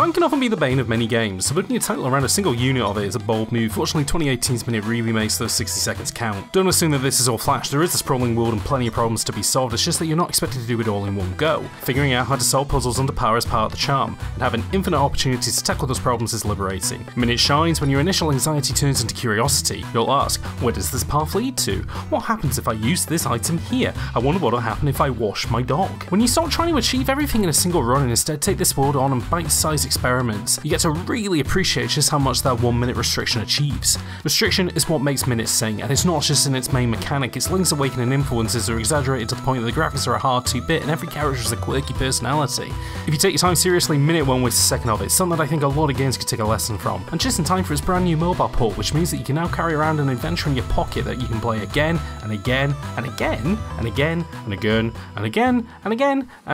Time can often be the bane of many games, so building your title around a single unit of it is a bold move. Fortunately, 2018's Minit really makes those 60 seconds count. Don't assume that this is all flash, there is a sprawling world and plenty of problems to be solved, it's just that you're not expected to do it all in one go. Figuring out how to solve puzzles under power is part of the charm, and having infinite opportunities to tackle those problems is liberating. Minit shines when your initial anxiety turns into curiosity. You'll ask, where does this path lead to? What happens if I use this item here? I wonder what will happen if I wash my dog. When you stop trying to achieve everything in a single run and instead take this world on and bite-sized experiments, you get to really appreciate just how much that one minute restriction achieves. Restriction is what makes minutes sing, and it's not just in its main mechanic, its Link's Awakening influences are exaggerated to the point that the graphics are a hard 2-bit and every character has a quirky personality. If you take your time seriously, Minute 1 was a second of it, something that I think a lot of games could take a lesson from, and just in time for its brand new mobile port, which means that you can now carry around an adventure in your pocket that you can play again and again and again and again and again and again and again